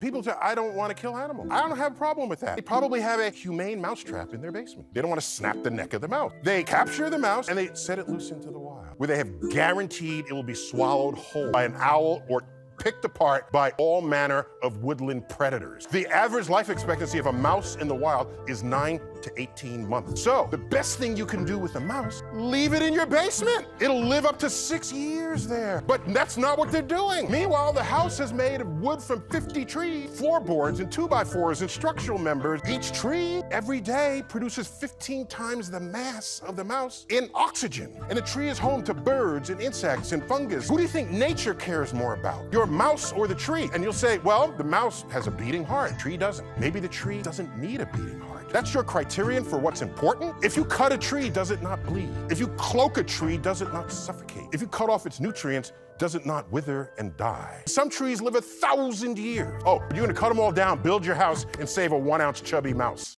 People say, I don't want to kill animals. I don't have a problem with that. They probably have a humane mousetrap in their basement. They don't want to snap the neck of the mouse. They capture the mouse and they set it loose into the wild, where they have guaranteed it will be swallowed whole by an owl or picked apart by all manner of woodland predators. The average life expectancy of a mouse in the wild is 9 to 18 months. So, the best thing you can do with a mouse, leave it in your basement. It'll live up to six years there. But that's not what they're doing. Meanwhile, the house is made of wood from 50 trees, floorboards and two by fours and structural members. Each tree every day produces 15 times the mass of the mouse in oxygen. And a tree is home to birds and insects and fungus. Who do you think nature cares more about? Your mouse or the tree? And you'll say, well, the mouse has a beating heart, the tree doesn't. Maybe the tree doesn't need a beating heart. That's your criterion for what's important? If you cut a tree, does it not bleed? If you cloak a tree, does it not suffocate? If you cut off its nutrients, does it not wither and die? Some trees live a thousand years. Oh, you're gonna cut them all down, build your house, and save a one ounce chubby mouse.